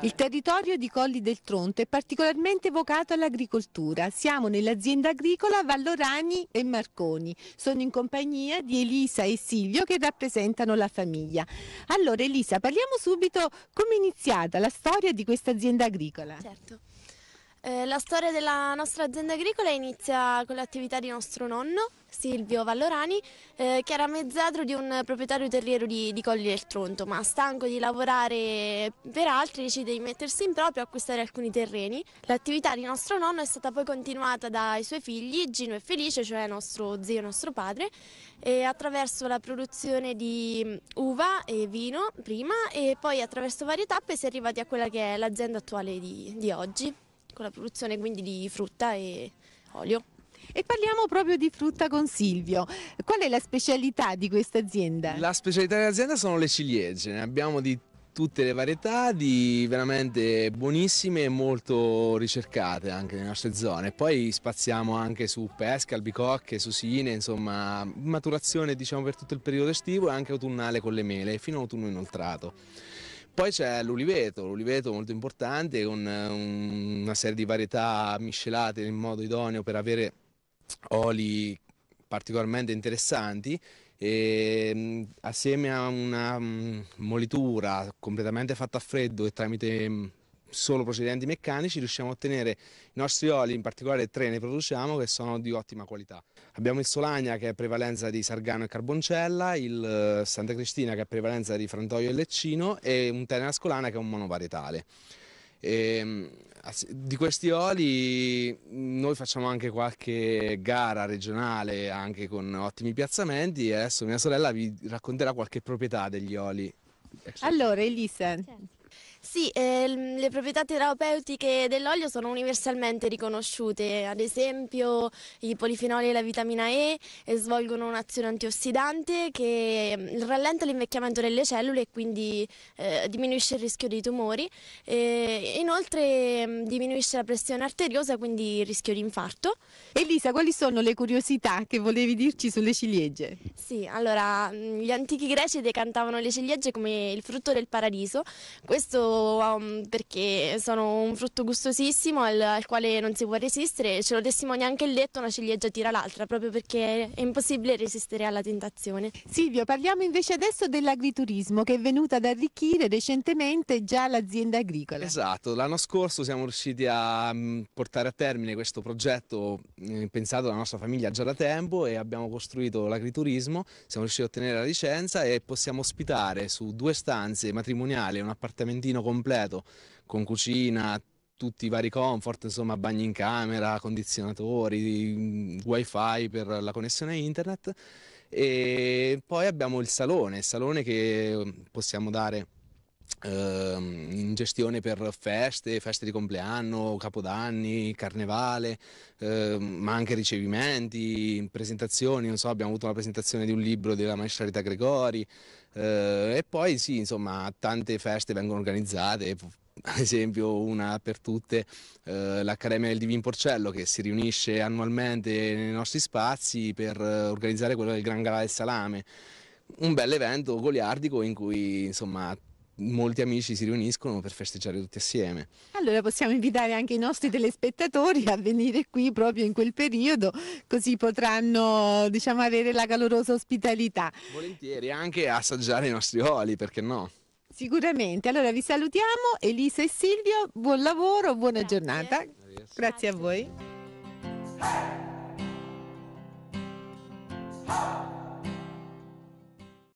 Il territorio di Colli del Tronto è particolarmente vocato all'agricoltura. Siamo nell'azienda agricola Vallorani e Marconi. Sono in compagnia di Elisa e Silvio che rappresentano la famiglia. Allora Elisa, parliamo subito come è iniziata la storia di questa azienda agricola. Certo. Eh, la storia della nostra azienda agricola inizia con l'attività di nostro nonno, Silvio Vallorani, eh, che era mezzadro di un proprietario terriero di, di, Colli del Tronto, ma stanco di lavorare per altri decide di mettersi in proprio e acquistare alcuni terreni. L'attività di nostro nonno è stata poi continuata dai suoi figli, Gino e Felice, cioè nostro zio e nostro padre, e attraverso la produzione di uva e vino prima e poi attraverso varie tappe si è arrivati a quella che è l'azienda attuale di, di oggi con la produzione quindi di frutta e olio. E parliamo proprio di frutta con Silvio. Qual è la specialità di questa azienda? La specialità dell'azienda sono le ciliegie, ne abbiamo di tutte le varietà, di veramente buonissime e molto ricercate anche nelle nostre zone. Poi spaziamo anche su pesca, albicocche, susine, insomma maturazione diciamo per tutto il periodo estivo e anche autunnale con le mele, fino all'autunno inoltrato. Poi c'è l'uliveto, l'uliveto molto importante con una serie di varietà miscelate in modo idoneo per avere oli particolarmente interessanti. E assieme a una molitura completamente fatta a freddo e tramite solo procedimenti meccanici riusciamo a ottenere i nostri oli, in particolare tre ne produciamo, che sono di ottima qualità. Abbiamo il Solagna che è prevalenza di Sargano e Carboncella, il eh, Santa Cristina che è prevalenza di Frantoio e Leccino e un Tenera Scolana che è un monovarietale. E, ehm, di questi oli noi facciamo anche qualche gara regionale anche con ottimi piazzamenti e adesso mia sorella vi racconterà qualche proprietà degli oli. Allora Elisa, certo. Sì, eh, le proprietà terapeutiche dell'olio sono universalmente riconosciute, ad esempio i polifenoli e la vitamina E svolgono un'azione antiossidante che mm, rallenta l'invecchiamento delle cellule e quindi eh, diminuisce il rischio di tumori, e inoltre mm, diminuisce la pressione arteriosa, quindi il rischio di infarto. Elisa, quali sono le curiosità che volevi dirci sulle ciliegie? Sì, allora mm, gli antichi greci decantavano le ciliegie come il frutto del paradiso, questo um, perché sono un frutto gustosissimo al, al, quale non si può resistere, ce lo testimonia anche il detto, una ciliegia tira l'altra, proprio perché è impossibile resistere alla tentazione. Silvio, parliamo invece adesso dell'agriturismo che è venuto ad arricchire recentemente già l'azienda agricola. Esatto, l'anno scorso siamo riusciti a mm, portare a termine questo progetto eh, pensato dalla nostra famiglia già da tempo e abbiamo costruito l'agriturismo, siamo riusciti a ottenere la licenza e possiamo ospitare su due stanze matrimoniali un appartamentino completo con cucina, tutti i vari comfort, insomma bagni in camera, condizionatori, wifi per la connessione internet. E poi abbiamo il salone, il salone che possiamo dare ehm, in gestione per feste, feste di compleanno, capodanni, carnevale, eh, ma anche ricevimenti, presentazioni, non so, abbiamo avuto una presentazione di un libro della maestra Rita Gregori eh, e poi sì, insomma, tante feste vengono organizzate, ad esempio una per tutte eh, l'Accademia del Divin Porcello che si riunisce annualmente nei nostri spazi per eh, organizzare quello del Gran Gala del Salame, un bel evento goliardico in cui insomma molti amici si riuniscono per festeggiare tutti assieme. Allora possiamo invitare anche i nostri telespettatori a venire qui proprio in quel periodo, così potranno diciamo, avere la calorosa ospitalità. Volentieri, anche assaggiare i nostri oli, perché no? Sicuramente, allora vi salutiamo, Elisa e Silvio, buon lavoro, buona Grazie. giornata. Grazie. Grazie a voi.